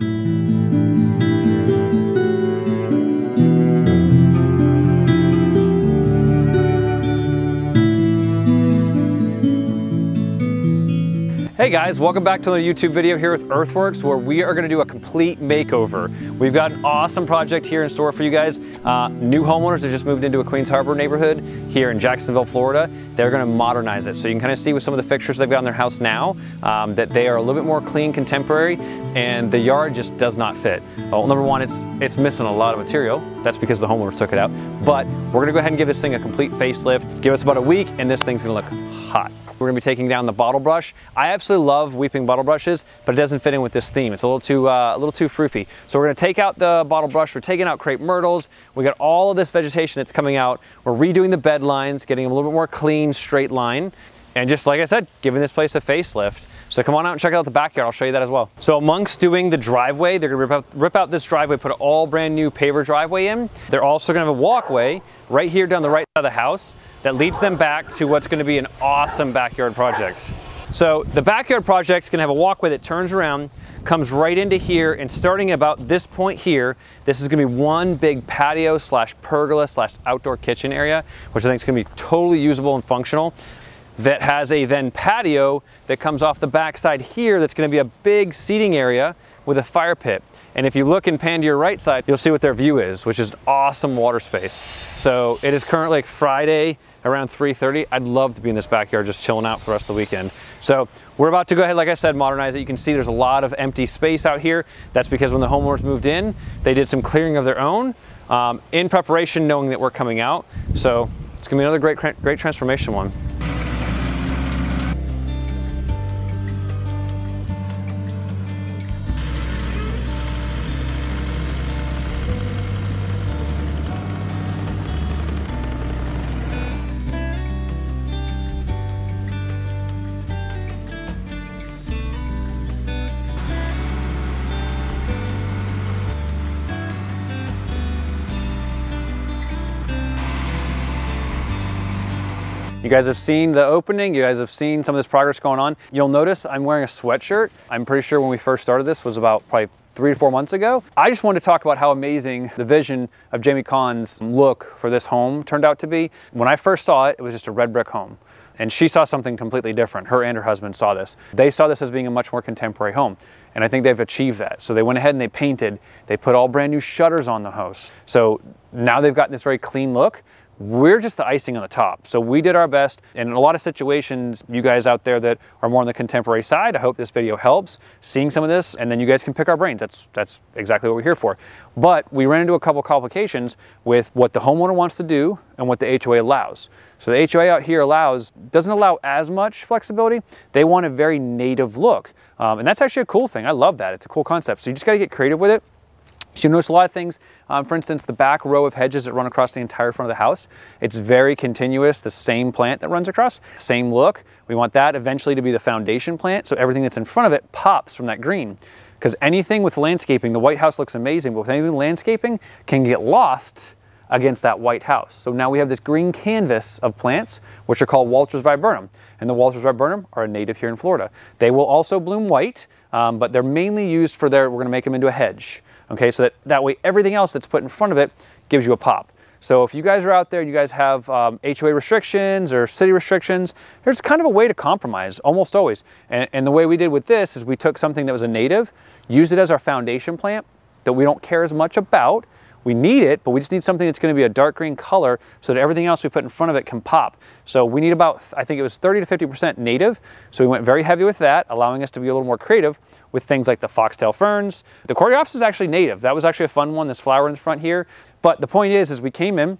Música Hey guys, welcome back to another YouTube video here with Earthworks where we are going to do a complete makeover. We've got an awesome project here in store for you guys. Uh, new homeowners that just moved into a Queens Harbor neighborhood here in Jacksonville, Florida. They're going to modernize it. So you can kind of see with some of the fixtures they've got in their house now um, that they are a little bit more clean, contemporary, and the yard just does not fit. Well, number one, it's, it's missing a lot of material. That's because the homeowners took it out. But we're going to go ahead and give this thing a complete facelift. Give us about a week and this thing's going to look hot. We're gonna be taking down the bottle brush. I absolutely love weeping bottle brushes, but it doesn't fit in with this theme. It's a little too, uh, a little too froofy. So we're gonna take out the bottle brush. We're taking out crepe myrtles. We got all of this vegetation that's coming out. We're redoing the bed lines, getting a little bit more clean, straight line. And just like I said, giving this place a facelift. So come on out and check out the backyard. I'll show you that as well. So amongst doing the driveway, they're gonna rip out, rip out this driveway, put an all brand new paver driveway in. They're also gonna have a walkway right here down the right side of the house that leads them back to what's gonna be an awesome backyard project. So the backyard project's gonna have a walkway that turns around, comes right into here, and starting about this point here, this is gonna be one big patio slash pergola slash outdoor kitchen area, which I think is gonna be totally usable and functional that has a then patio that comes off the backside here that's gonna be a big seating area with a fire pit. And if you look and pan to your right side, you'll see what their view is, which is awesome water space. So it is currently Friday around 3.30. I'd love to be in this backyard just chilling out for the rest of the weekend. So we're about to go ahead, like I said, modernize it. You can see there's a lot of empty space out here. That's because when the homeowners moved in, they did some clearing of their own um, in preparation knowing that we're coming out. So it's gonna be another great, great transformation one. You guys have seen the opening, you guys have seen some of this progress going on. You'll notice I'm wearing a sweatshirt. I'm pretty sure when we first started this was about probably three to four months ago. I just wanted to talk about how amazing the vision of Jamie Kahn's look for this home turned out to be. When I first saw it, it was just a red brick home. And she saw something completely different. Her and her husband saw this. They saw this as being a much more contemporary home. And I think they've achieved that. So they went ahead and they painted, they put all brand new shutters on the house. So now they've gotten this very clean look. We're just the icing on the top. So we did our best. And in a lot of situations, you guys out there that are more on the contemporary side, I hope this video helps seeing some of this, and then you guys can pick our brains. That's, that's exactly what we're here for. But we ran into a couple complications with what the homeowner wants to do and what the HOA allows. So the HOA out here allows, doesn't allow as much flexibility. They want a very native look. Um, and that's actually a cool thing. I love that. It's a cool concept. So you just got to get creative with it. So you notice a lot of things. Um, for instance, the back row of hedges that run across the entire front of the house, it's very continuous, the same plant that runs across, same look. We want that eventually to be the foundation plant, so everything that's in front of it pops from that green. Because anything with landscaping, the White House looks amazing, but with anything landscaping can get lost against that white house. So now we have this green canvas of plants, which are called Walters viburnum. And the Walters viburnum are a native here in Florida. They will also bloom white, um, but they're mainly used for their, we're gonna make them into a hedge. Okay, so that, that way everything else that's put in front of it gives you a pop. So if you guys are out there, and you guys have um, HOA restrictions or city restrictions, there's kind of a way to compromise, almost always. And, and the way we did with this is we took something that was a native, used it as our foundation plant that we don't care as much about, we need it, but we just need something that's gonna be a dark green color so that everything else we put in front of it can pop. So we need about, I think it was 30 to 50% native. So we went very heavy with that, allowing us to be a little more creative with things like the foxtail ferns. The coreopsis is actually native. That was actually a fun one, this flower in the front here. But the point is, as we came in,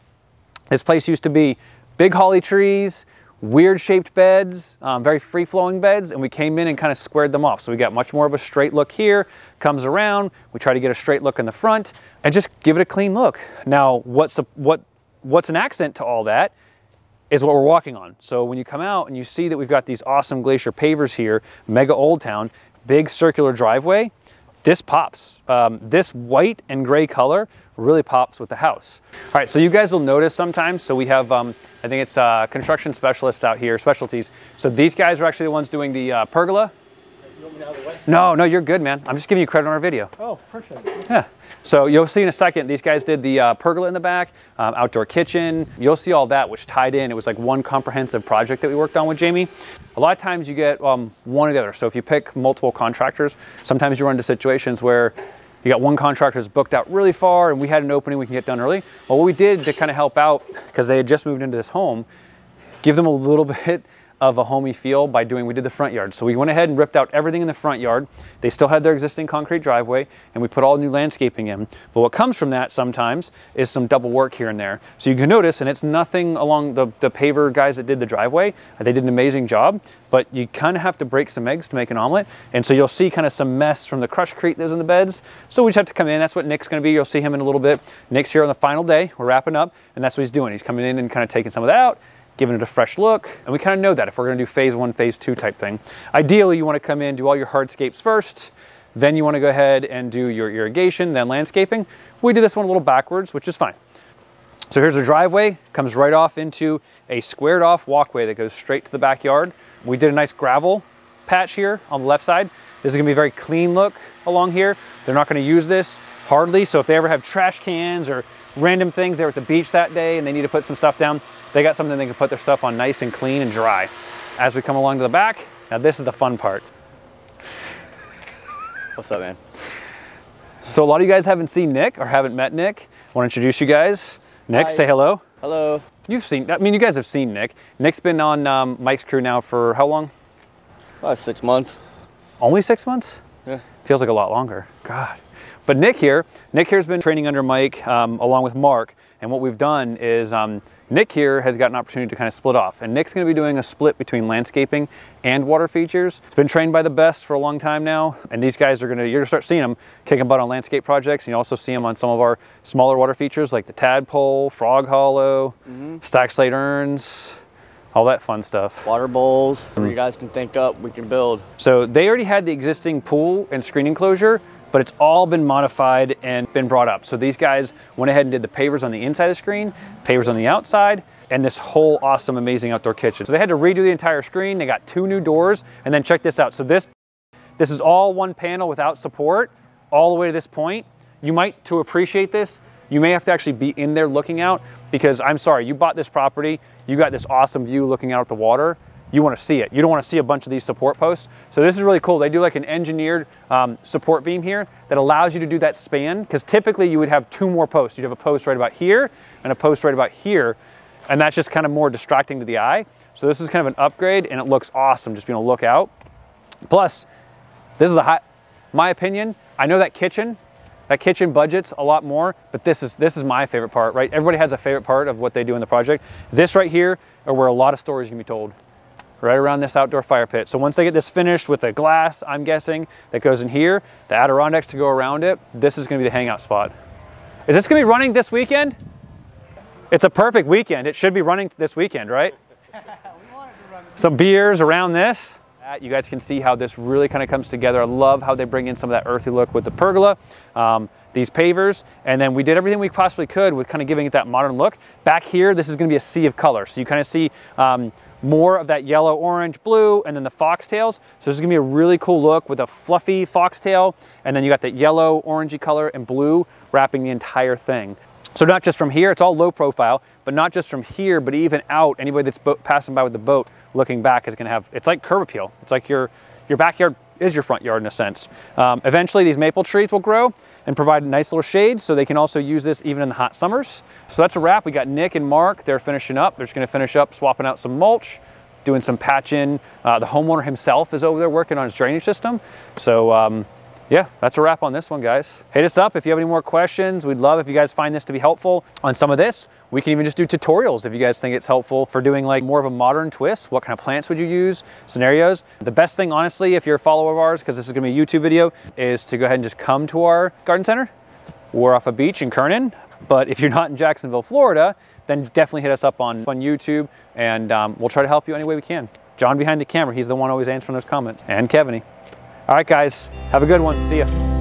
this place used to be big holly trees, weird shaped beds, um, very free flowing beds, and we came in and kind of squared them off. So we got much more of a straight look here, comes around, we try to get a straight look in the front and just give it a clean look. Now, what's, a, what, what's an accent to all that is what we're walking on. So when you come out and you see that we've got these awesome glacier pavers here, mega old town, big circular driveway, this pops. Um, this white and gray color really pops with the house. All right, so you guys will notice sometimes, so we have, um, I think it's uh, construction specialists out here, specialties. So these guys are actually the ones doing the uh, pergola. You getting out of the. No, no, you're good, man. I'm just giving you credit on our video. Oh, appreciate it. Yeah. So you'll see in a second, these guys did the uh, pergola in the back, um, outdoor kitchen. You'll see all that, which tied in. It was like one comprehensive project that we worked on with Jamie. A lot of times you get um, one or the other. So if you pick multiple contractors, sometimes you run into situations where you got one contractor that's booked out really far and we had an opening we can get done early. Well, what we did to kind of help out, because they had just moved into this home, give them a little bit of a homey feel by doing, we did the front yard. So we went ahead and ripped out everything in the front yard. They still had their existing concrete driveway and we put all new landscaping in. But what comes from that sometimes is some double work here and there. So you can notice, and it's nothing along the, the paver guys that did the driveway. They did an amazing job, but you kind of have to break some eggs to make an omelet. And so you'll see kind of some mess from the Crushcrete that's in the beds. So we just have to come in. That's what Nick's going to be. You'll see him in a little bit. Nick's here on the final day. We're wrapping up and that's what he's doing. He's coming in and kind of taking some of that out giving it a fresh look. And we kind of know that if we're gonna do phase one, phase two type thing. Ideally, you wanna come in, do all your hardscapes first, then you wanna go ahead and do your irrigation, then landscaping. We do this one a little backwards, which is fine. So here's a driveway, comes right off into a squared off walkway that goes straight to the backyard. We did a nice gravel patch here on the left side. This is gonna be a very clean look along here. They're not gonna use this hardly, so if they ever have trash cans or random things, they're at the beach that day and they need to put some stuff down, they got something they can put their stuff on nice and clean and dry. As we come along to the back, now this is the fun part. What's up, man? So a lot of you guys haven't seen Nick or haven't met Nick. I want to introduce you guys. Nick, Hi. say hello. Hello. You've seen, I mean, you guys have seen Nick. Nick's been on um, Mike's crew now for how long? About six months. Only six months? Yeah. Feels like a lot longer. God. But Nick here, Nick here's been training under Mike um, along with Mark. And what we've done is um, Nick here has got an opportunity to kind of split off. And Nick's going to be doing a split between landscaping and water features. It's been trained by the best for a long time now. And these guys are going to, you're going to start seeing them kicking butt on landscape projects. And you also see them on some of our smaller water features like the Tadpole, Frog Hollow, mm -hmm. Stack Slate Urns, all that fun stuff. Water bowls, where you guys can think up, we can build. So they already had the existing pool and screen enclosure but it's all been modified and been brought up. So these guys went ahead and did the pavers on the inside of the screen, pavers on the outside, and this whole awesome, amazing outdoor kitchen. So they had to redo the entire screen. They got two new doors, and then check this out. So this, this is all one panel without support, all the way to this point. You might, to appreciate this, you may have to actually be in there looking out because I'm sorry, you bought this property, you got this awesome view looking out at the water, you want to see it. You don't want to see a bunch of these support posts. So this is really cool. They do like an engineered um, support beam here that allows you to do that span because typically you would have two more posts. You'd have a post right about here and a post right about here. And that's just kind of more distracting to the eye. So this is kind of an upgrade and it looks awesome just being able to look out. Plus, this is the high, my opinion, I know that kitchen, that kitchen budget's a lot more, but this is this is my favorite part, right? Everybody has a favorite part of what they do in the project. This right here are where a lot of stories can be told right around this outdoor fire pit. So once they get this finished with the glass, I'm guessing, that goes in here, the Adirondacks to go around it, this is gonna be the hangout spot. Is this gonna be running this weekend? It's a perfect weekend. It should be running this weekend, right? Some beers around this. You guys can see how this really kind of comes together. I love how they bring in some of that earthy look with the pergola, um, these pavers, and then we did everything we possibly could with kind of giving it that modern look. Back here, this is gonna be a sea of color. So you kind of see um, more of that yellow, orange, blue, and then the foxtails. So this is gonna be a really cool look with a fluffy foxtail, and then you got that yellow, orangey color and blue wrapping the entire thing. So not just from here, it's all low profile, but not just from here, but even out, anybody that's passing by with the boat looking back is gonna have, it's like curb appeal. It's like your, your backyard is your front yard in a sense. Um, eventually these maple trees will grow and provide a nice little shade so they can also use this even in the hot summers. So that's a wrap. We got Nick and Mark, they're finishing up. They're just gonna finish up swapping out some mulch, doing some patching. Uh, the homeowner himself is over there working on his drainage system. So um, yeah, that's a wrap on this one, guys. Hit us up if you have any more questions. We'd love if you guys find this to be helpful on some of this. We can even just do tutorials if you guys think it's helpful for doing like more of a modern twist. What kind of plants would you use? Scenarios. The best thing, honestly, if you're a follower of ours, because this is gonna be a YouTube video, is to go ahead and just come to our garden center. We're off a beach in Kernan, but if you're not in Jacksonville, Florida, then definitely hit us up on, on YouTube and um, we'll try to help you any way we can. John behind the camera, he's the one always answering those comments, and Kevin. All right, guys, have a good one. See ya.